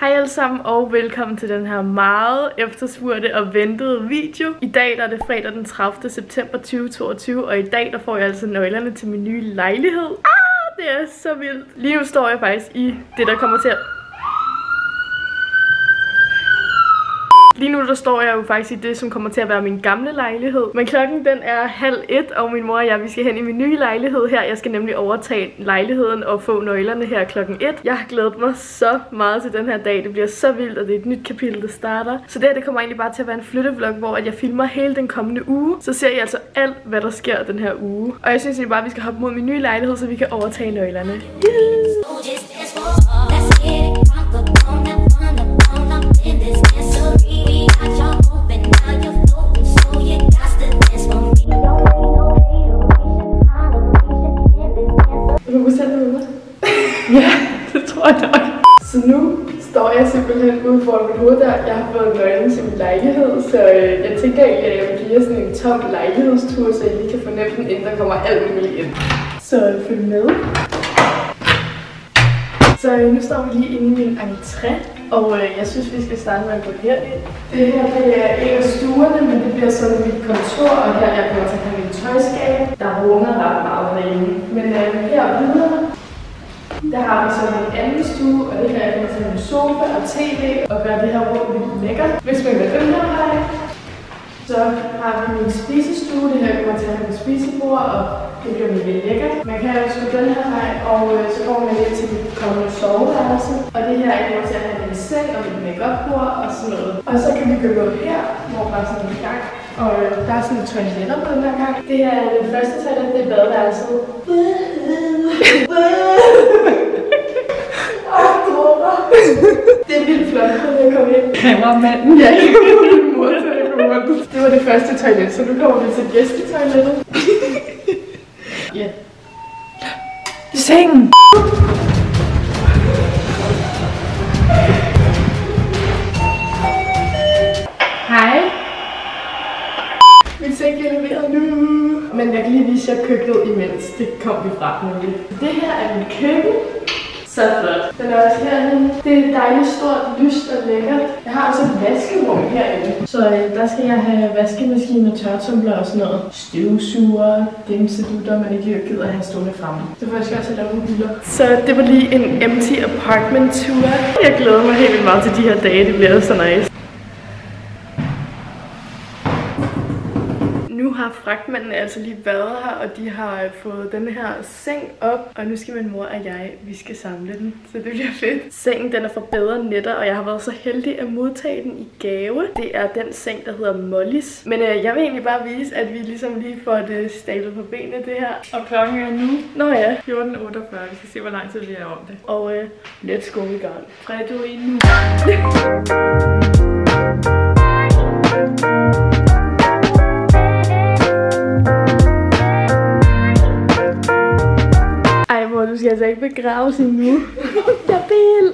Hej alle sammen og velkommen til den her meget efterspurgte og ventede video. I dag der er det fredag den 30. september 2022, og i dag der får jeg altså nøglerne til min nye lejlighed. Ah, det er så vildt. Lige nu står jeg faktisk i det, der kommer til at Lige nu der står jeg jo faktisk i det, som kommer til at være min gamle lejlighed. Men klokken den er halv et, og min mor og jeg, vi skal hen i min nye lejlighed her. Jeg skal nemlig overtage lejligheden og få nøglerne her klokken et. Jeg har glædet mig så meget til den her dag. Det bliver så vildt, og det er et nyt kapitel, der starter. Så det her, det kommer egentlig bare til at være en flyttevlog, hvor jeg filmer hele den kommende uge. Så ser I altså alt, hvad der sker den her uge. Og jeg synes egentlig bare, at vi skal hoppe mod min nye lejlighed, så vi kan overtage nøglerne. Yeah! Ja, det tror jeg nok. Så nu står jeg simpelthen ude foran min hoveddør. Jeg har fået nøglen til min lejlighed, så øh, jeg tænker egentlig, at jeg vil give jer sådan en tom lejlighedstur, så I lige kan fornemme den, inden der kommer alt muligt ind. Så øh, følg med. Så nu står vi lige inde i min entré, og øh, jeg synes, vi skal starte med at gå herind. Det her det er en af stuerne, men det bliver sådan mit kontor, og her jeg kommer til at have min tøjskab. Der runger ret meget herinde, Men øh, her videre, der har vi så en anden stue, og det her er til en sofa og tv, og gøre det her rum lidt lækkert, hvis man vil underholde. Så har vi min spisestue, det her kommer til at have mit spisebord, og det bliver lidt lækkert. Man kan også gå den her vej, og øh, så går man ind til mit kommende soveværelse. Og det her er kommer til at have min seng og mit makeup bord og sådan noget. Og så kan vi gå her, hvor der er sådan en gang. Og øh, der er sådan en toiletter på den her gang. Det her er det første toilet, det er badeværelset. Det er vildt flot, når jeg kommer ind. Kameramanden. Ja, jeg kan min mor til at gå rundt. Det var det første toilet, så nu kommer vi til gæstetoilettet. Ja. Sengen. Skal jeg have vaskemaskine med tørretumbler og sådan noget. Støvsuger, dimsedutter, man ikke gider at have stående fremme. Så får jeg skal også have lavet nogle hylder. Så det var lige en empty apartment tour. Jeg glæder mig helt vildt meget til de her dage. Det bliver så nice. Nu har fragtmændene altså lige været her, og de har fået den her seng op, og nu skal min mor og jeg, vi skal samle den, så det bliver fedt. Sengen den er for bedre netter, og jeg har været så heldig at modtage den i gave. Det er den seng, der hedder Mollys. Men øh, jeg vil egentlig bare vise, at vi ligesom lige får det stablet på benene, det her. Og klokken er nu Nå ja, 14.48. Vi skal se, hvor lang tid vi er om det. og øh, let's go i gang. Fredo i nu. Ej, mor, du skal altså ikke begraves endnu. jeg vil.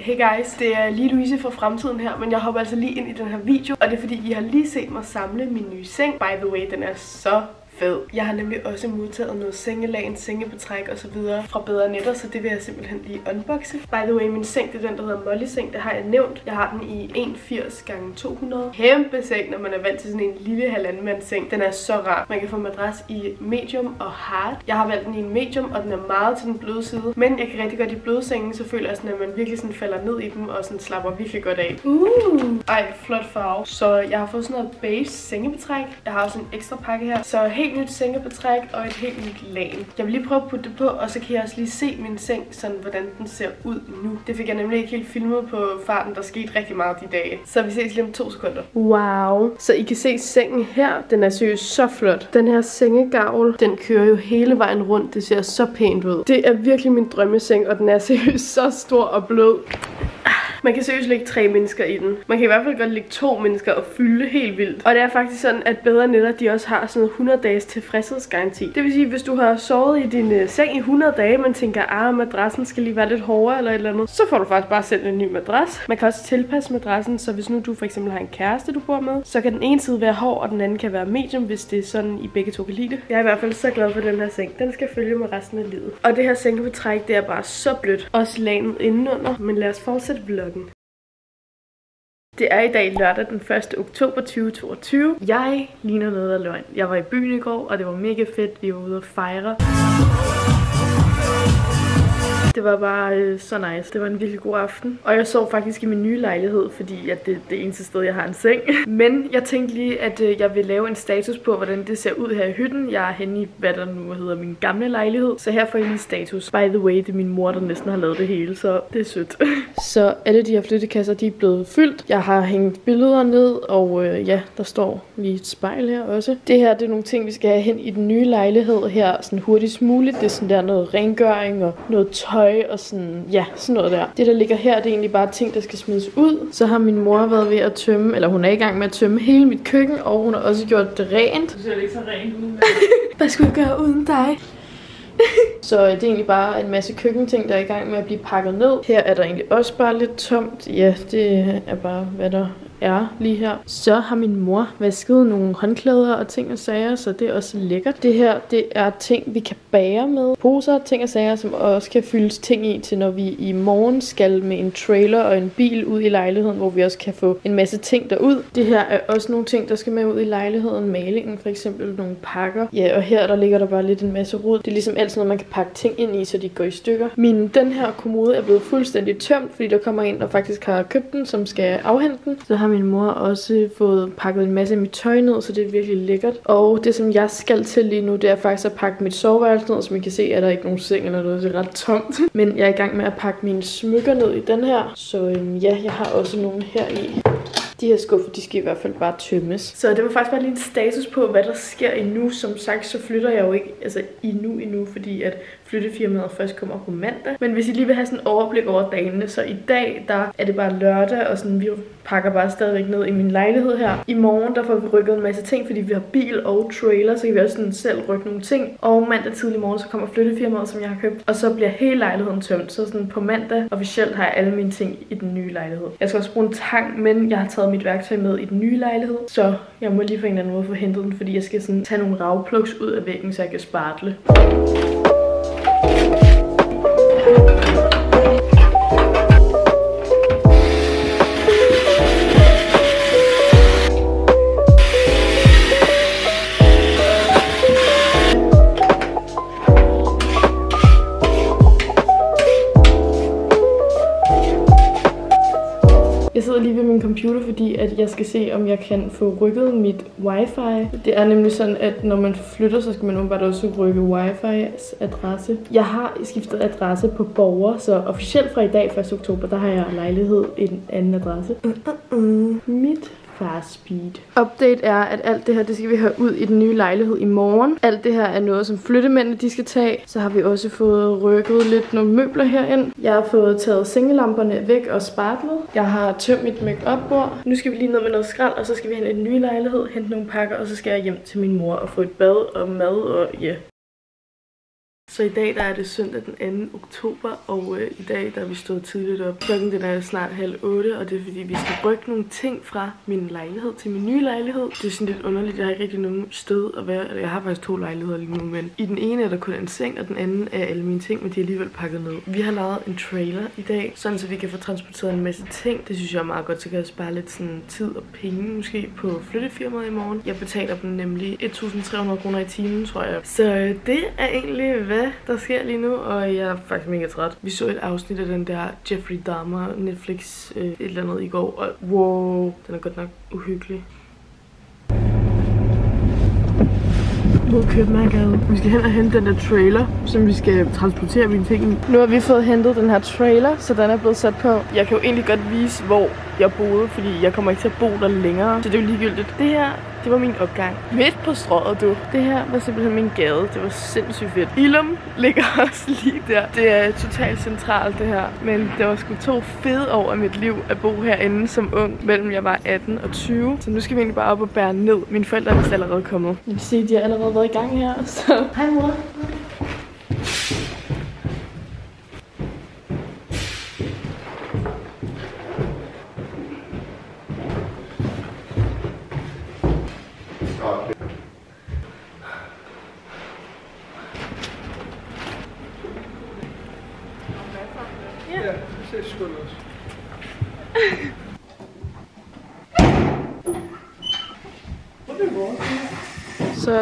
Hey guys, det er lige Louise fra fremtiden her, men jeg hopper altså lige ind i den her video, og det er fordi, I har lige set mig samle min nye seng. By the way, den er så fed. Jeg har nemlig også modtaget noget sengelagen, sengebetræk og så videre fra Bedre Netter, så det vil jeg simpelthen lige unboxe. By the way, min seng, det er den, der hedder Molly seng, det har jeg nævnt. Jeg har den i 180 x 200 Kæmpe seng, når man er vant til sådan en lille halvandemands seng. Den er så rar. Man kan få madras i medium og hard. Jeg har valgt den i en medium, og den er meget til den bløde side. Men jeg kan rigtig godt i bløde senge, så føler jeg sådan, at man virkelig sådan falder ned i dem og sådan slapper virkelig godt af. Uh! Ej, flot farve. Så jeg har fået sådan noget beige sengebetræk. Jeg har også en ekstra pakke her. Så helt nyt sengebetræk og et helt nyt lagen. Jeg vil lige prøve at putte det på, og så kan jeg også lige se min seng, sådan hvordan den ser ud nu. Det fik jeg nemlig ikke helt filmet på farten, der skete rigtig meget de dage. Så vi ses lige om to sekunder. Wow. Så I kan se sengen her. Den er seriøst så flot. Den her sengegavl, den kører jo hele vejen rundt. Det ser så pænt ud. Det er virkelig min drømmeseng, og den er seriøst så stor og blød. Ah. Man kan seriøst lægge tre mennesker i den. Man kan i hvert fald godt lægge to mennesker og fylde helt vildt. Og det er faktisk sådan, at bedre netter, de også har sådan 100 dages tilfredshedsgaranti. Det vil sige, hvis du har sovet i din uh, seng i 100 dage, man tænker, ah, madrassen skal lige være lidt hårdere eller et eller andet, så får du faktisk bare sendt en ny madras. Man kan også tilpasse madrassen, så hvis nu du for eksempel har en kæreste, du bor med, så kan den ene side være hård, og den anden kan være medium, hvis det er sådan, I begge to kan lide det. Jeg er i hvert fald så glad for den her seng. Den skal følge mig resten af livet. Og det her sænkebetræk, det er bare så blødt. Også lagen indenunder, men lad os fortsætte vloggen. Det er i dag lørdag den 1. oktober 2022. Jeg ligner noget af løgn. Jeg var i byen i går, og det var mega fedt. Vi var ude at fejre. Det var bare øh, så nice. Det var en virkelig god aften. Og jeg sov faktisk i min nye lejlighed, fordi at det er det eneste sted, jeg har en seng. Men jeg tænkte lige, at øh, jeg vil lave en status på, hvordan det ser ud her i hytten. Jeg er henne i, hvad der nu hedder, min gamle lejlighed. Så her får I lige status. By the way, det er min mor, der næsten har lavet det hele, så det er sødt. så alle de her flyttekasser, de er blevet fyldt. Jeg har hængt billeder ned, og øh, ja, der står lige et spejl her også. Det her, det er nogle ting, vi skal have hen i den nye lejlighed her, sådan hurtigst muligt. Det er sådan der noget rengøring og noget tøj tøj og sådan, ja, sådan noget der. Det, der ligger her, det er egentlig bare ting, der skal smides ud. Så har min mor været ved at tømme, eller hun er i gang med at tømme hele mit køkken, og hun har også gjort det rent. Du ser ikke så rent ud. Hvad skulle jeg gøre uden dig? så det er egentlig bare en masse køkkenting, der er i gang med at blive pakket ned. Her er der egentlig også bare lidt tomt. Ja, det er bare, hvad der er lige her. Så har min mor vasket nogle håndklæder og ting og sager, så det er også lækkert. Det her, det er ting, vi kan bære med. Poser, ting og sager, som også kan fyldes ting i til, når vi i morgen skal med en trailer og en bil ud i lejligheden, hvor vi også kan få en masse ting derud. Det her er også nogle ting, der skal med ud i lejligheden. Malingen for eksempel, nogle pakker. Ja, og her der ligger der bare lidt en masse rod. Det er ligesom altid noget, man kan pakke ting ind i, så de går i stykker. Min, den her kommode er blevet fuldstændig tømt, fordi der kommer en, der faktisk har købt den, som skal afhente den. Så har min mor også fået pakket en masse af mit tøj ned, så det er virkelig lækkert. Og det, som jeg skal til lige nu, det er faktisk at pakke mit soveværelse ned. Som I kan se, er der ikke nogen seng eller noget. Det er ret tomt. Men jeg er i gang med at pakke mine smykker ned i den her. Så øhm, ja, jeg har også nogle her i. De her skuffer, de skal i hvert fald bare tømmes. Så det var faktisk bare lige en status på, hvad der sker endnu. Som sagt, så flytter jeg jo ikke altså endnu endnu, fordi at flyttefirmaet først kommer på mandag. Men hvis I lige vil have sådan en overblik over dagene, så i dag, der er det bare lørdag, og sådan, vi pakker bare stadigvæk ned i min lejlighed her. I morgen, der får vi rykket en masse ting, fordi vi har bil og trailer, så kan vi også sådan selv rykke nogle ting. Og mandag tidlig morgen, så kommer flyttefirmaet, som jeg har købt, og så bliver hele lejligheden tømt. Så sådan på mandag officielt har jeg alle mine ting i den nye lejlighed. Jeg skal også bruge en tang, men jeg har taget mit værktøj med i den nye lejlighed, så jeg må lige på en eller anden måde få hentet den, fordi jeg skal sådan tage nogle ravplugs ud af væggen, så jeg kan spartle. Jeg fordi at jeg skal se, om jeg kan få rykket mit wifi. Det er nemlig sådan, at når man flytter, så skal man bare også rykke wifi's adresse. Jeg har skiftet adresse på borger, så officielt fra i dag, 1. oktober, der har jeg lejlighed i en anden adresse. Uh, uh, uh. Mit fast speed. Update er, at alt det her, det skal vi have ud i den nye lejlighed i morgen. Alt det her er noget, som flyttemændene de skal tage. Så har vi også fået rykket lidt nogle møbler herind. Jeg har fået taget sengelamperne væk og spartlet. Jeg har tømt mit make bord Nu skal vi lige ned med noget skrald, og så skal vi hen i den nye lejlighed, hente nogle pakker, og så skal jeg hjem til min mor og få et bad og mad og ja, yeah. Så i dag der er det søndag den 2. oktober, og øh, i dag der er vi stået tidligt op. Klokken den er snart halv 8, og det er fordi vi skal rykke nogle ting fra min lejlighed til min nye lejlighed. Det er sådan lidt underligt, jeg har ikke rigtig nogen sted at være. Jeg har faktisk to lejligheder lige nu, men i den ene er der kun en seng, og den anden er alle mine ting, men de er alligevel pakket ned. Vi har lavet en trailer i dag, sådan så vi kan få transporteret en masse ting. Det synes jeg er meget godt, så kan jeg spare lidt sådan tid og penge måske på flyttefirmaet i morgen. Jeg betaler dem nemlig 1.300 kroner i timen, tror jeg. Så øh, det er egentlig, hvad der sker lige nu, og jeg er faktisk mega træt. Vi så et afsnit af den der Jeffrey Dahmer Netflix øh, et eller andet i går, og wow, den er godt nok uhyggelig. mod Købmagergade. Vi skal hen og hente den der trailer, som vi skal transportere mine ting i. Nu har vi fået hentet den her trailer, så den er blevet sat på. Jeg kan jo egentlig godt vise, hvor jeg boede, fordi jeg kommer ikke til at bo der længere. Så det er jo ligegyldigt. Det her Det var min opgang. Midt på strået, du. Det her var simpelthen min gade. Det var sindssygt fedt. Ilum ligger også lige der. Det er totalt centralt, det her. Men det var sgu to fede år af mit liv at bo herinde som ung, mellem jeg var 18 og 20. Så nu skal vi egentlig bare op og bære ned. Mine forældre er vist allerede kommet. Jeg vil sige, de har allerede været i gang her. Så hej mor.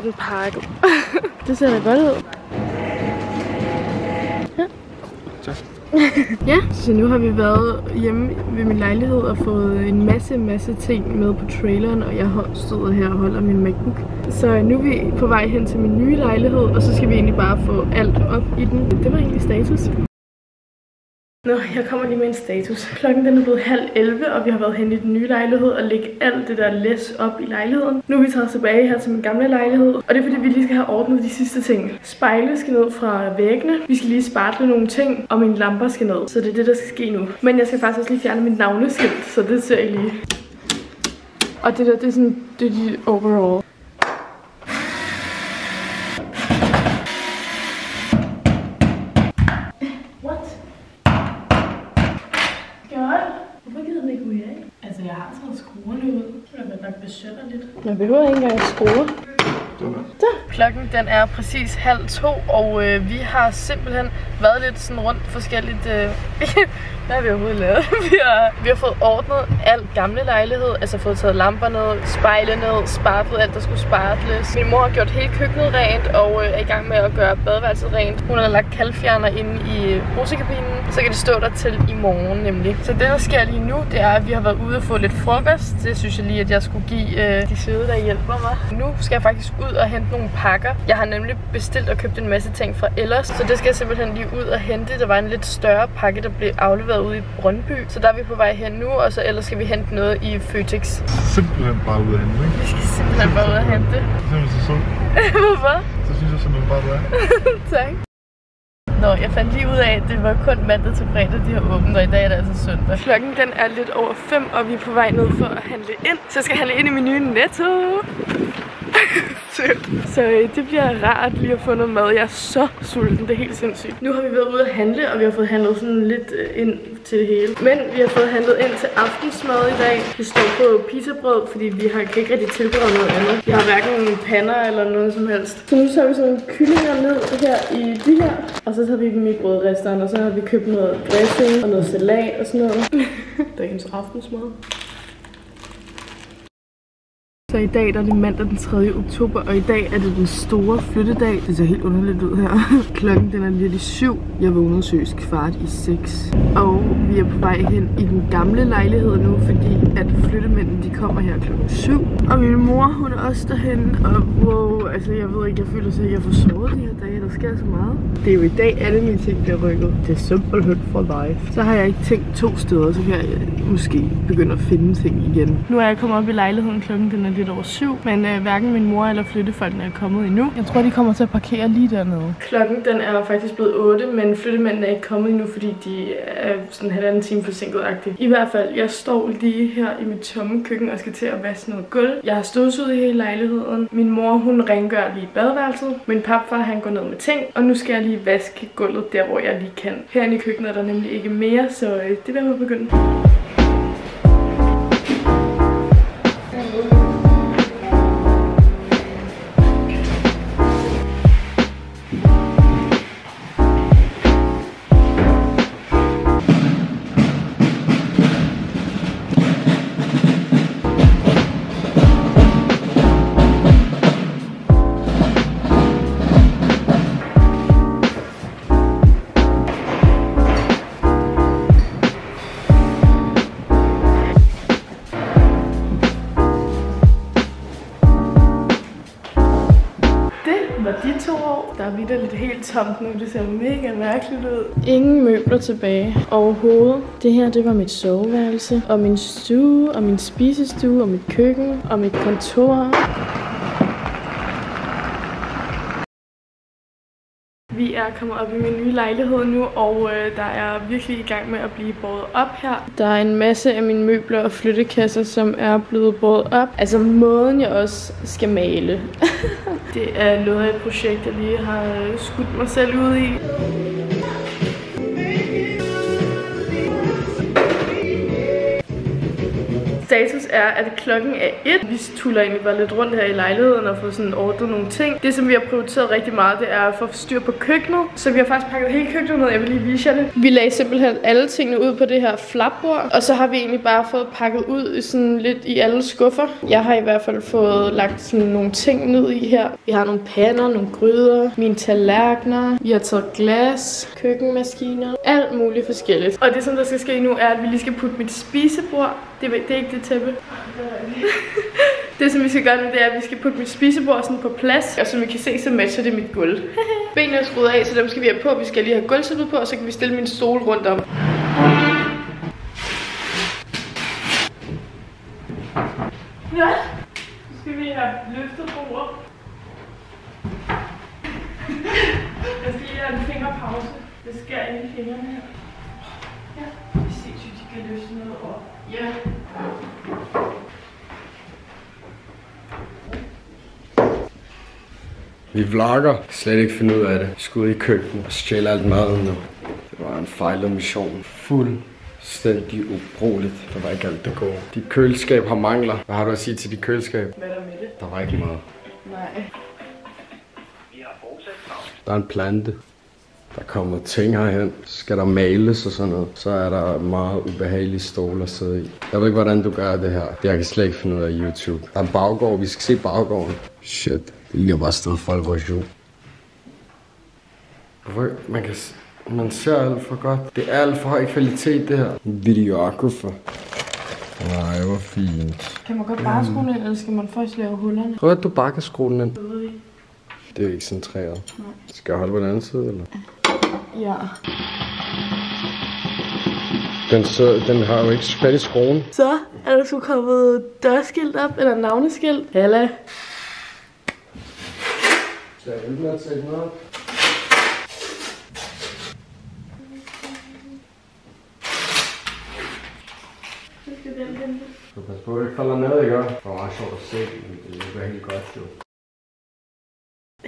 Så er den pakket. det ser da godt ud. Ja. Tak. ja, så nu har vi været hjemme ved min lejlighed og fået en masse, masse ting med på traileren, og jeg har stået her og holder min MacBook. Så nu er vi på vej hen til min nye lejlighed, og så skal vi egentlig bare få alt op i den. Det var egentlig status. Nå, jeg kommer lige med en status. Klokken den er blevet halv 11, og vi har været hen i den nye lejlighed og lægge alt det der læs op i lejligheden. Nu er vi taget tilbage her til min gamle lejlighed, og det er fordi, vi lige skal have ordnet de sidste ting. Spejle skal ned fra væggene, vi skal lige spartle nogle ting, og mine lamper skal ned. Så det er det, der skal ske nu. Men jeg skal faktisk også lige fjerne mit navneskilt, så det ser jeg lige. Og det der, det er sådan, det er de overall. What? Godt. Hvorfor gider den ikke ud af? Altså, jeg har taget skruerne ud. Det er godt nok besønderligt. Man behøver ikke engang skruer. Så. Klokken den er præcis halv to, og øh, vi har simpelthen været lidt sådan rundt forskelligt. Øh, hvad har vi overhovedet lavet? vi, har, vi har fået ordnet alt gamle lejlighed, altså fået taget lamper ned, spejle ned, spartlet alt, der skulle spartles. Min mor har gjort hele køkkenet rent, og øh, er i gang med at gøre badeværelset rent. Hun har lagt kalfjerner inde i øh, rosekabinen, brusekabinen, så kan det stå der til i morgen nemlig. Så det, der sker lige nu, det er, at vi har været ude og få lidt frokost. Det synes jeg lige, at jeg skulle give øh, de søde, der hjælper mig. Nu skal jeg faktisk ud og hente nogle pakker. Jeg har nemlig bestilt og købt en masse ting fra Ellers, så det skal jeg simpelthen lige ud og hente. Der var en lidt større pakke, der blev afleveret ude i Brøndby, så der er vi på vej hen nu, og så ellers skal vi hente noget i Føtex. Simpelthen bare ud af hende, ikke? Vi skal simpelthen bare ud og hente det. Simpelthen så sød. Hvorfor? Så synes jeg simpelthen bare, du er. tak. Nå, jeg fandt lige ud af, at det var kun mandag til fredag, de har åbent, og i dag er det altså søndag. Klokken den er lidt over 5, og vi er på vej ned for at handle ind. Så jeg skal handle ind i min nye Netto. Sødt. Så øh, det bliver rart lige at få noget mad. Jeg er så sulten, det er helt sindssygt. Nu har vi været ude at handle, og vi har fået handlet sådan lidt øh, ind til det hele. Men vi har fået handlet ind til aftensmad i dag. Det står på pizzabrød, fordi vi har kan ikke rigtig tilberede noget andet. Vi har hverken pander eller noget som helst. Så nu tager vi sådan nogle kyllinger ned her i de her. Og så tager vi dem i brødresteren, og så har vi købt noget dressing og noget salat og sådan noget. Dagens aftensmad. Så i dag der er det mandag den 3. oktober, og i dag er det den store flyttedag. Det ser helt underligt ud her. Klokken den er lidt i syv. Jeg vågnede søs kvart i 6. Og vi er på vej hen i den gamle lejlighed nu, fordi at flyttemændene de kommer her klokken 7. Og min mor, hun er også derhen, og wow, altså jeg ved ikke, jeg føler sig, at jeg får sovet de her dage. Der sker så meget. Det er jo i dag, alle mine ting bliver rykket. Det er simpelthen for life. Så har jeg ikke tænkt to steder, så kan jeg måske begynde at finde ting igen. Nu er jeg kommet op i lejligheden, klokken den er lidt over syv, men øh, hverken min mor eller flyttefolkene er kommet endnu. Jeg tror, de kommer til at parkere lige dernede. Klokken den er faktisk blevet 8, men flyttemændene er ikke kommet endnu, fordi de er sådan en halvanden time forsinket -agtigt. I hvert fald, jeg står lige her i mit tomme køkken og skal til at vaske noget gulv. Jeg har støvsuget i hele lejligheden. Min mor, hun rengør lige badeværelset. Min papfar, han går ned med ting, og nu skal jeg lige vaske gulvet der, hvor jeg lige kan. Herinde i køkkenet er der nemlig ikke mere, så øh, det er der, vi de to år. Der er vidderligt helt tomt nu. Det ser mega mærkeligt ud. Ingen møbler tilbage overhovedet. Det her, det var mit soveværelse. Og min stue, og min spisestue, og mit køkken, og mit kontor. Vi er kommet op i min nye lejlighed nu, og øh, der er virkelig i gang med at blive båret op her. Der er en masse af mine møbler og flyttekasser, som er blevet båret op. Altså måden, jeg også skal male. det er noget af et projekt, jeg lige har øh, skudt mig selv ud i. Status er, at klokken er 1. Vi tuller egentlig bare lidt rundt her i lejligheden og får sådan ordnet nogle ting. Det, som vi har prioriteret rigtig meget, det er at få styr på køkkenet. Så vi har faktisk pakket hele køkkenet ned. Jeg vil lige vise jer det. Vi lagde simpelthen alle tingene ud på det her flapbord. Og så har vi egentlig bare fået pakket ud i sådan lidt i alle skuffer. Jeg har i hvert fald fået lagt sådan nogle ting ned i her. Vi har nogle pander, nogle gryder, mine tallerkener. Vi har taget glas, køkkenmaskiner, alt muligt forskelligt. Og det, som der skal ske nu, er, at vi lige skal putte mit spisebord. Det, det er ikke det tæppe. det, som vi skal gøre nu, det er, at vi skal putte mit spisebord sådan på plads. Og som I kan se, så matcher det mit gulv. Benene er skruet af, så dem skal vi have på. Vi skal lige have gulvsættet på, og så kan vi stille min stol rundt om. Ja, Så skal vi have løftet bordet. Jeg skal lige have en fingerpause. Det sker ind i fingrene her. Ja, det er sindssygt, de kan løfte noget op. Ja. Vi vlogger. Slet ikke finde ud af det. Skud i køkkenet og stjæle alt maden nu. Det var en fejlet mission. Fuldstændig ubrugeligt. Der var ikke alt det gode. Dit køleskab har mangler. Hvad har du at sige til dit køleskab? Hvad er der med det? Der var ikke meget. Nej. Der er en plante. Der kommer ting herhen. Skal der males og sådan noget. Så er der meget ubehagelige stole at sidde i. Jeg ved ikke, hvordan du gør det her. Jeg kan slet ikke finde ud af YouTube. Der er en baggård. Vi skal se baggården. Shit. Det ligner bare sted for. Hvorfor? Man kan... Man ser alt for godt. Det er alt for høj kvalitet, det her. Videographer. Nej, hvor fint. Kan man godt bare skrue den ind, eller skal man først lave hullerne? Prøv at du bare kan skrue den ind. Det er ikke centreret. Skal jeg holde på den anden side, eller? Ja. Den, så, den har jo ikke fat i skruen. Så er der så kommet dørskilt op, eller navneskilt. Halla. Vente med at skal den hente. Så pas på, at det ikke falder ned, ikke? Det var meget sjovt at se, men det er helt godt, jo.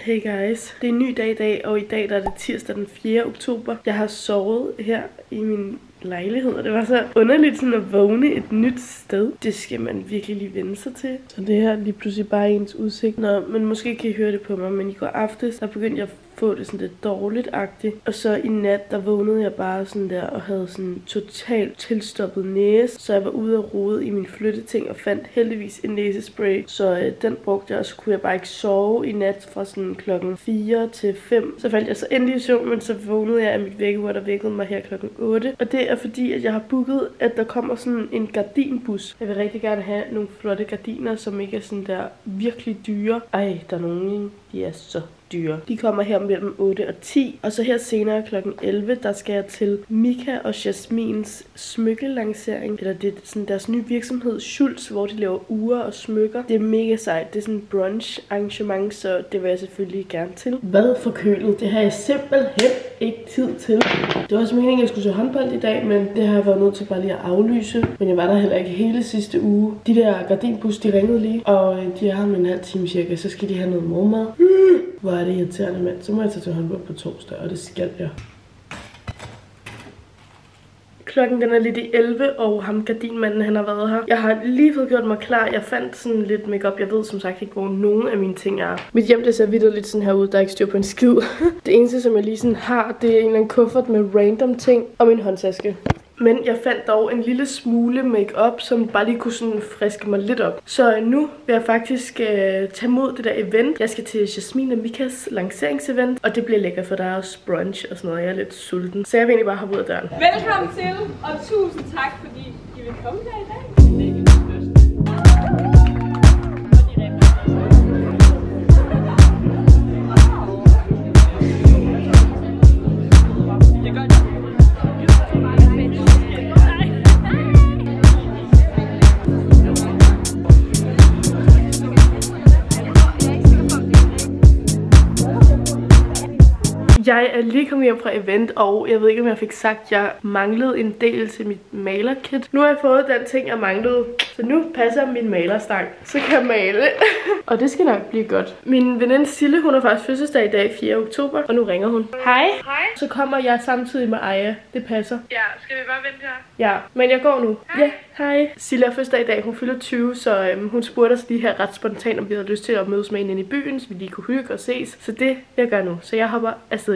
Hey guys, det er en ny dag i dag, og i dag der er det tirsdag den 4. oktober. Jeg har sovet her i min lejlighed, og det var så underligt sådan at vågne et nyt sted. Det skal man virkelig lige vende sig til. Så det her lige pludselig bare ens udsigt. Nå, men måske kan I høre det på mig, men i går aftes, der begyndte jeg få det sådan lidt dårligt-agtigt. Og så i nat, der vågnede jeg bare sådan der og havde sådan totalt tilstoppet næse. Så jeg var ude og rode i min flytteting og fandt heldigvis en næsespray. Så øh, den brugte jeg, og så kunne jeg bare ikke sove i nat fra sådan klokken 4 til 5. Så faldt jeg så endelig i søvn, men så vågnede jeg af mit vækkeur, der vækkede mig her klokken 8. Og det er fordi, at jeg har booket, at der kommer sådan en gardinbus. Jeg vil rigtig gerne have nogle flotte gardiner, som ikke er sådan der virkelig dyre. Ej, der er nogen de er så dyre. De kommer her mellem 8 og 10. Og så her senere kl. 11, der skal jeg til Mika og Jasmins smykkelancering. Eller det er sådan deres nye virksomhed, Schultz, hvor de laver uger og smykker. Det er mega sejt. Det er sådan en brunch arrangement, så det vil jeg selvfølgelig gerne til. Hvad for kølet? Det har jeg simpelthen ikke tid til. Det var også meningen, at jeg skulle se håndbold i dag, men det har jeg været nødt til bare lige at aflyse. Men jeg var der heller ikke hele sidste uge. De der gardinbus, de ringede lige, og øh, de har om en halv time cirka. Så skal de have noget mormad. Hvor er det irriterende, mand. Så må jeg tage til håndbold på torsdag, og det skal jeg. Klokken den er lidt i 11, og ham gardinmanden han har været her. Jeg har lige fået gjort mig klar. Jeg fandt sådan lidt makeup. Jeg ved som sagt ikke, hvor nogen af mine ting er. Mit hjem det ser vidt lidt sådan her ud. Der er ikke styr på en skid. det eneste, som jeg lige sådan har, det er en eller anden kuffert med random ting og min håndtaske. Men jeg fandt dog en lille smule makeup, som bare lige kunne sådan friske mig lidt op. Så nu vil jeg faktisk øh, tage mod det der event. Jeg skal til Jasmine og Mikas lanceringsevent, og det bliver lækkert, for der er også brunch og sådan noget. Jeg er lidt sulten. Så jeg vil egentlig bare hoppe ud af døren. Velkommen til, og tusind tak, fordi I vil komme her i dag. Jeg er lige kommet hjem fra event, og jeg ved ikke, om jeg fik sagt, at jeg manglede en del til mit malerkit. Nu har jeg fået den ting, jeg manglede, så nu passer min malerstang. Så kan jeg male. og det skal nok blive godt. Min veninde Sille, hun har faktisk fødselsdag i dag, 4. oktober, og nu ringer hun. Hej. Hej. Så kommer jeg samtidig med Aya. Det passer. Ja, skal vi bare vente her? Ja, men jeg går nu. Ja, hej. Silla har fødselsdag i dag. Hun fylder 20, så øhm, hun spurgte os lige her ret spontant, om vi havde lyst til at mødes med hende i byen, så vi lige kunne hygge og ses. Så det vil jeg gøre nu. Så jeg hopper afsted.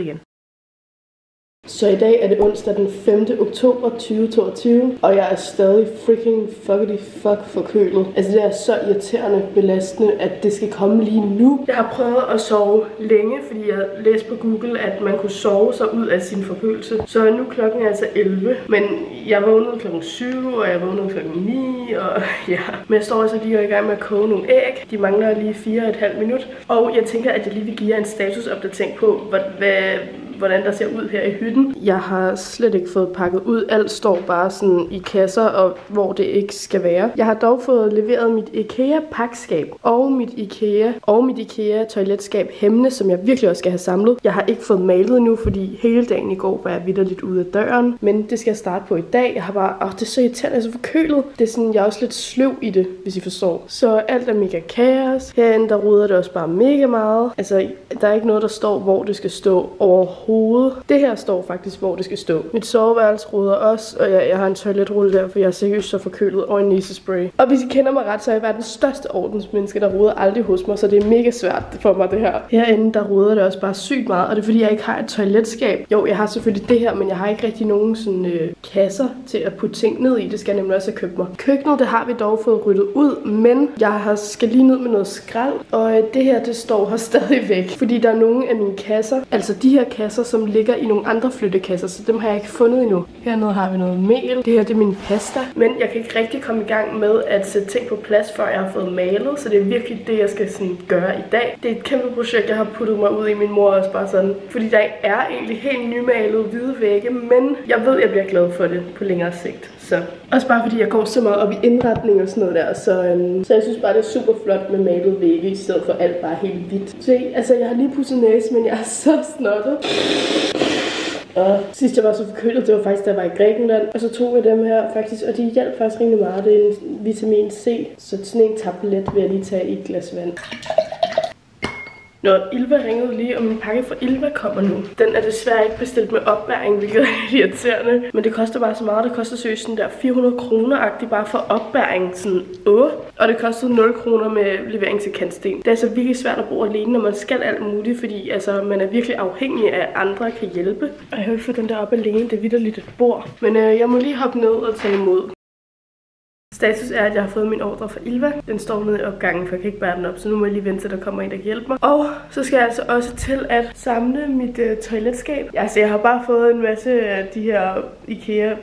Så i dag er det onsdag den 5. oktober 2022, og jeg er stadig freaking fuckity fuck forkølet. Altså det er så irriterende belastende, at det skal komme lige nu. Jeg har prøvet at sove længe, fordi jeg læste på Google, at man kunne sove sig ud af sin forkølelse. Så nu klokken er altså 11, men jeg vågnede klokken 7, og jeg vågnede klokken 9, og ja. Men jeg står altså lige i gang med at koge nogle æg. De mangler lige 4,5 minut. Og jeg tænker, at jeg lige vil give jer en statusopdatering på, hvad, hvad hvordan der ser ud her i hytten. Jeg har slet ikke fået pakket ud. Alt står bare sådan i kasser, og hvor det ikke skal være. Jeg har dog fået leveret mit IKEA pakskab og mit IKEA og mit IKEA toiletskab Hemne, som jeg virkelig også skal have samlet. Jeg har ikke fået malet nu, fordi hele dagen i går var jeg lidt ude af døren. Men det skal jeg starte på i dag. Jeg har bare, åh, det er så irriterende, jeg er så forkølet. Det er sådan, jeg er også lidt sløv i det, hvis I forstår. Så alt er mega kaos. Herinde, der ruder det også bare mega meget. Altså, der er ikke noget, der står, hvor det skal stå overhovedet rode. Det her står faktisk, hvor det skal stå. Mit soveværelse ruder også, og jeg, jeg har en toiletrulle der, for jeg er seriøst så forkølet, og en næsespray. Og hvis I kender mig ret, så er jeg verdens største ordensmenneske, der ruder aldrig hos mig, så det er mega svært for mig det her. Herinde, der ruder det også bare sygt meget, og det er fordi, jeg ikke har et toiletskab. Jo, jeg har selvfølgelig det her, men jeg har ikke rigtig nogen sådan øh, kasser til at putte ting ned i. Det skal jeg nemlig også have købt mig. Køkkenet, det har vi dog fået ryddet ud, men jeg har, skal lige ned med noget skrald, og øh, det her, det står her stadig væk, fordi der er nogle af mine kasser, altså de her kasser, som ligger i nogle andre flyttekasser, så dem har jeg ikke fundet endnu. Hernede har vi noget mel. Det her det er min pasta. Men jeg kan ikke rigtig komme i gang med at sætte ting på plads, før jeg har fået malet, så det er virkelig det, jeg skal sådan gøre i dag. Det er et kæmpe projekt, jeg har puttet mig ud i min mor også bare sådan. Fordi der er egentlig helt nymalet hvide vægge, men jeg ved, jeg bliver glad for det på længere sigt. Så. Også bare fordi jeg går så meget op i indretning og sådan noget der, så, øhm, så jeg synes bare, det er super flot med malet vægge, i stedet for alt bare helt hvidt. Se, altså jeg har lige pudset næse, men jeg er så snottet. Og sidst jeg var så forkølet, det var faktisk, da jeg var i Grækenland. Og så tog jeg dem her faktisk, og de hjalp faktisk rimelig meget. Det er en vitamin C, så sådan en tablet vil jeg lige tage i et glas vand. Nå, Ilva ringede lige, og min pakke fra Ilva kommer nu. Den er desværre ikke bestilt med opbæring, hvilket er irriterende. Men det koster bare så meget. Det koster seriøst sådan der 400 kroner-agtigt bare for opbæring. Sådan, åh. Og det kostede 0 kroner med levering til kantsten. Det er altså virkelig svært at bruge alene, når man skal alt muligt, fordi altså, man er virkelig afhængig af, at andre kan hjælpe. Og jeg vil få den der op alene. Det er vidderligt et bord. Men øh, jeg må lige hoppe ned og tage imod. Status er, at jeg har fået min ordre fra Ilva. Den står nede i opgangen, for jeg kan ikke bære den op, så nu må jeg lige vente til, der kommer en, der kan hjælpe mig. Og så skal jeg altså også til at samle mit øh, toiletskab. Altså, jeg har bare fået en masse af de her IKEA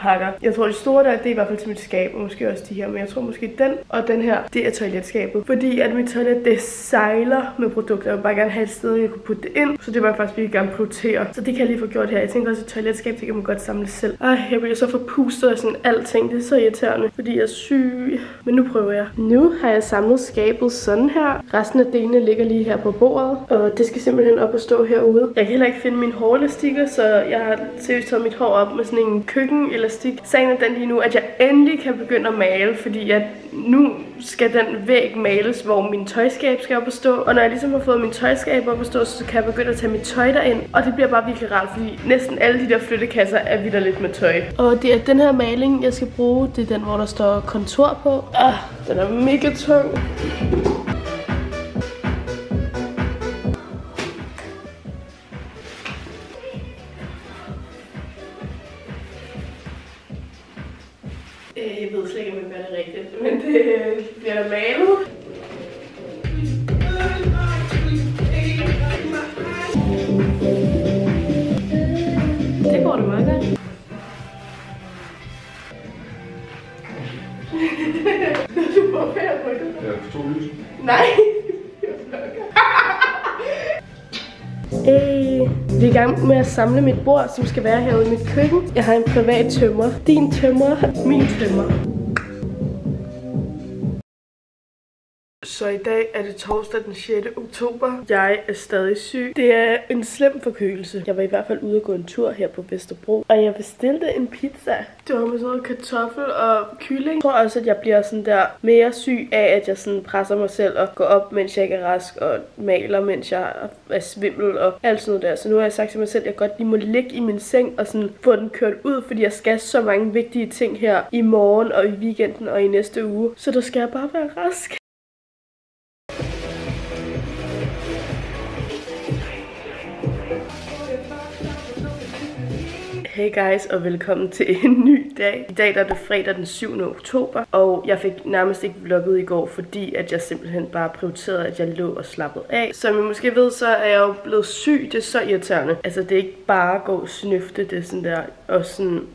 pakker. Jeg tror, de store der, det er i hvert fald til mit skab, og måske også de her, men jeg tror måske den og den her, det er toiletskabet. Fordi at mit toilet, det sejler med produkter. Jeg vil bare gerne have et sted, jeg kunne putte det ind, så det var jeg faktisk virkelig gerne prioritere. Så det kan jeg lige få gjort her. Jeg tænker også, at toiletskab, det kan man godt samle selv. Ej, jeg bliver så forpustet og sådan alting. Det er så irriterende, fordi jeg er syg. Men nu prøver jeg. Nu har jeg samlet skabet sådan her. Resten af delene ligger lige her på bordet, og det skal simpelthen op og stå herude. Jeg kan heller ikke finde min hårelastikker, så jeg har seriøst taget mit hår op med sådan en køkken eller elastik. Sagen er den lige nu, at jeg endelig kan begynde at male, fordi at nu skal den væg males, hvor min tøjskab skal op og stå. Og når jeg ligesom har fået min tøjskab op at stå, så kan jeg begynde at tage mit tøj derind. Og det bliver bare virkelig rart, fordi næsten alle de der flyttekasser er vidt lidt med tøj. Og det er den her maling, jeg skal bruge. Det er den, hvor der står kontor på. Ah, den er mega tung. Samle mit bord, som skal være herude i mit køkken. Jeg har en privat tømmer. Din tømmer. Min tømmer. Så i dag er det torsdag den 6. oktober. Jeg er stadig syg. Det er en slem forkølelse. Jeg var i hvert fald ude og gå en tur her på Vesterbro. Og jeg bestilte en pizza. Det var med sådan noget kartoffel og kylling. Jeg tror også, at jeg bliver sådan der mere syg af, at jeg sådan presser mig selv og går op, mens jeg ikke er rask. Og maler, mens jeg er svimmel og alt sådan noget der. Så nu har jeg sagt til mig selv, at jeg godt lige må ligge i min seng og sådan få den kørt ud. Fordi jeg skal så mange vigtige ting her i morgen og i weekenden og i næste uge. Så der skal jeg bare være rask. Hey guys, og velkommen til en ny dag. I dag der er det fredag den 7. oktober, og jeg fik nærmest ikke vlogget i går, fordi at jeg simpelthen bare prioriterede, at jeg lå og slappede af. Som I måske ved, så er jeg jo blevet syg. Det er så irriterende. Altså, det er ikke bare at gå og snøfte, det er sådan der, og sådan...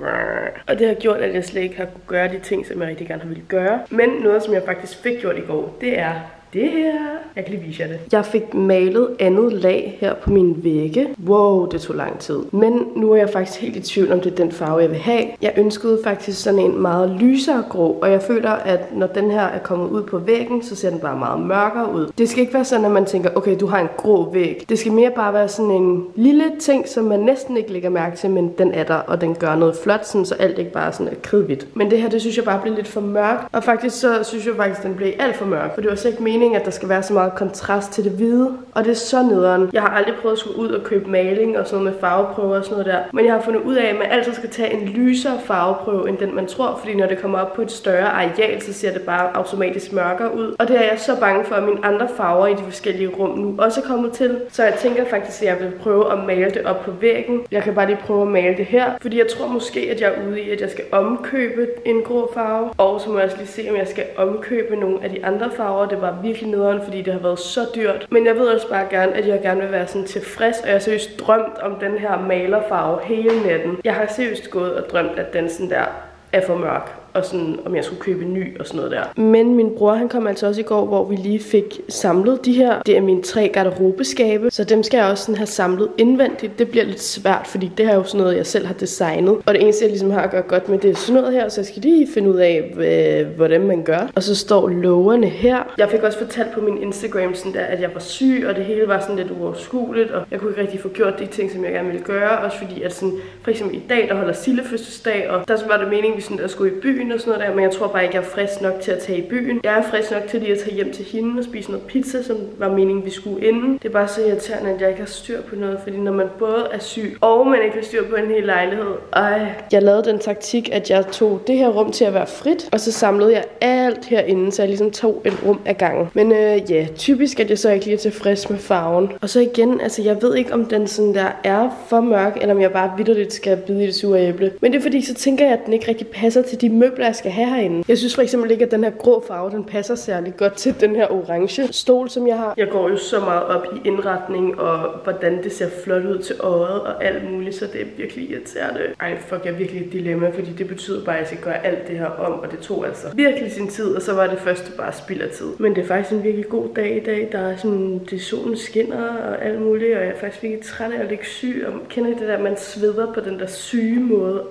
Og det har gjort, at jeg slet ikke har kunne gøre de ting, som jeg rigtig gerne har ville gøre. Men noget, som jeg faktisk fik gjort i går, det er det her. Jeg kan lige vise jer det. Jeg fik malet andet lag her på min vægge. Wow, det tog lang tid. Men nu er jeg faktisk helt i tvivl om det er den farve, jeg vil have. Jeg ønskede faktisk sådan en meget lysere grå, og jeg føler, at når den her er kommet ud på væggen, så ser den bare meget mørkere ud. Det skal ikke være sådan, at man tænker, okay, du har en grå væg. Det skal mere bare være sådan en lille ting, som man næsten ikke lægger mærke til, men den er der, og den gør noget flot, sådan, så alt ikke bare sådan er kridhvidt. Men det her, det synes jeg bare blev lidt for mørkt, og faktisk så synes jeg faktisk, den blev alt for mørk, for det var slet ikke meningen, meningen, at der skal være så meget kontrast til det hvide. Og det er så nederen. Jeg har aldrig prøvet at skulle ud og købe maling og sådan noget med farveprøver og sådan noget der. Men jeg har fundet ud af, at man altid skal tage en lysere farveprøve, end den man tror. Fordi når det kommer op på et større areal, så ser det bare automatisk mørkere ud. Og det er jeg så bange for, at mine andre farver i de forskellige rum nu også er kommet til. Så jeg tænker faktisk, at jeg vil prøve at male det op på væggen. Jeg kan bare lige prøve at male det her. Fordi jeg tror måske, at jeg er ude i, at jeg skal omkøbe en grå farve. Og så må jeg også lige se, om jeg skal omkøbe nogle af de andre farver. Det var virkelig nederen, fordi det har været så dyrt. Men jeg ved også bare gerne, at jeg gerne vil være sådan tilfreds, og jeg har seriøst drømt om den her malerfarve hele natten. Jeg har seriøst gået og drømt, at den sådan der er for mørk og sådan, om jeg skulle købe en ny og sådan noget der. Men min bror, han kom altså også i går, hvor vi lige fik samlet de her. Det er mine tre garderobeskabe, så dem skal jeg også sådan have samlet indvendigt. Det bliver lidt svært, fordi det her er jo sådan noget, jeg selv har designet. Og det eneste, jeg ligesom har at gøre godt med, det er sådan noget her, så jeg skal lige finde ud af, øh, hvordan man gør. Og så står lågerne her. Jeg fik også fortalt på min Instagram, sådan der, at jeg var syg, og det hele var sådan lidt uoverskueligt, og jeg kunne ikke rigtig få gjort de ting, som jeg gerne ville gøre. Også fordi, at sådan, for eksempel i dag, der holder Sille fødselsdag, og der var det meningen, at vi sådan der skulle i byen og sådan noget der, men jeg tror bare ikke, jeg er frisk nok til at tage i byen. Jeg er frisk nok til lige at tage hjem til hende og spise noget pizza, som var meningen, vi skulle inden. Det er bare så irriterende, at jeg ikke har styr på noget, fordi når man både er syg, og man ikke har styr på en hel lejlighed. Ej. Jeg lavede den taktik, at jeg tog det her rum til at være frit, og så samlede jeg alt herinde, så jeg ligesom tog et rum ad gangen. Men øh, ja, typisk at jeg så ikke lige er tilfreds med farven. Og så igen, altså jeg ved ikke, om den sådan der er for mørk, eller om jeg bare vidderligt skal bide i det sure æble. Men det er fordi, så tænker jeg, at den ikke rigtig passer til de møbler, jeg skal have herinde. Jeg synes for eksempel ikke, at den her grå farve, den passer særlig godt til den her orange stol, som jeg har. Jeg går jo så meget op i indretning og hvordan det ser flot ud til øjet og alt muligt, så det er virkelig irriterende. Ej, fuck, jeg er virkelig et dilemma, fordi det betyder bare, at jeg skal gøre alt det her om, og det tog altså virkelig sin tid, og så var det første bare spild af tid. Men det er faktisk en virkelig god dag i dag. Der er sådan, det solen skinner og alt muligt, og jeg er faktisk virkelig træt af at ligge syg, og kender det der, man sveder på den der syge måde.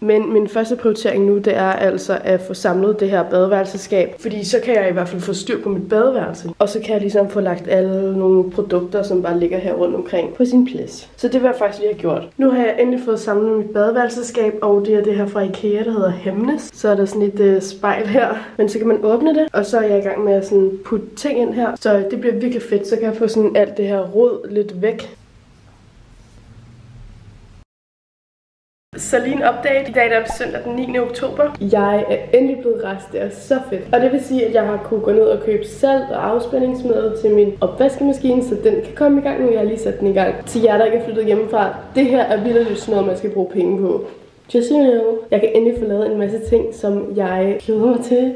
Men min første prioritering nu, det er altså at få samlet det her badeværelseskab, fordi så kan jeg i hvert fald få styr på mit badeværelse. Og så kan jeg ligesom få lagt alle nogle produkter, som bare ligger her rundt omkring på sin plads. Så det vil jeg faktisk lige have gjort. Nu har jeg endelig fået samlet mit badeværelseskab, og det er det her fra Ikea, der hedder Hemnes. Så er der sådan et øh, spejl her, men så kan man åbne det, og så er jeg i gang med at sådan putte ting ind her. Så det bliver virkelig fedt, så kan jeg få sådan alt det her rod lidt væk. Så lige en update. I dag der er det søndag den 9. oktober. Jeg er endelig blevet rest. Det er så fedt. Og det vil sige, at jeg har kunne gå ned og købe salt og afspændingsmiddel til min opvaskemaskine, så den kan komme i gang nu. Jeg har lige sat den i gang. Til jer, der ikke er flyttet hjemmefra. Det her er vildt sådan noget, man skal bruge penge på. Just. Jeg kan endelig få lavet en masse ting, som jeg glæder mig til.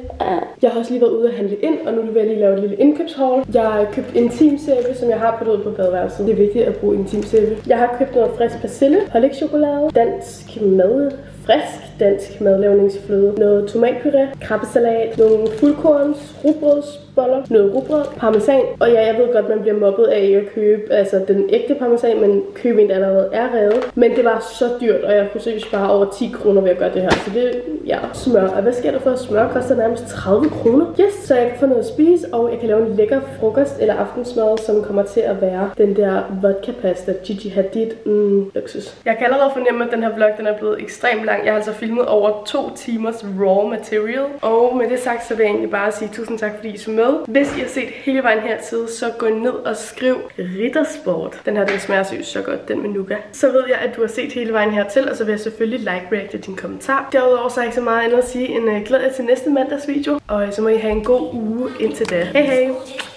Jeg har også lige været ude og handle ind, og nu vil jeg lige lave et lille indkøbshaul. Jeg har købt intimsæbe, som jeg har puttet ud på badeværelset. Det er vigtigt at bruge intimsæbe. Jeg har købt noget frisk persille, chokolade, dansk mad, frisk dansk madlavningsfløde. Noget tomatpuré, krabbesalat, nogle fuldkorns, rugbrødsboller, noget rugbrød, parmesan. Og ja, jeg ved godt, man bliver mobbet af at købe altså den ægte parmesan, men købe en, der allerede er revet. Men det var så dyrt, og jeg kunne seriøst spare over 10 kroner ved at gøre det her. Så det, ja, smør. Og hvad sker der for? Smør koster nærmest 30 kroner. Yes, så jeg kan få noget at spise, og jeg kan lave en lækker frokost eller aftensmad, som kommer til at være den der vodka pasta Gigi Hadid. Mm, luksus. Jeg kan allerede fornemme, at den her vlog den er blevet ekstremt lang. Jeg har altså filmet over to timers raw material. Og med det sagt, så vil jeg egentlig bare sige tusind tak, fordi I så med. Hvis I har set hele vejen hertil, så gå ned og skriv Rittersport. Den her, den smager seriøst så godt, den med nougat. Så ved jeg, at du har set hele vejen hertil, og så vil jeg selvfølgelig like-reacte din kommentar. Derudover så er jeg ikke så meget andet at sige, end uh, glæder jeg til næste mandags video. Og øh, så må I have en god uge indtil da. Hej hej!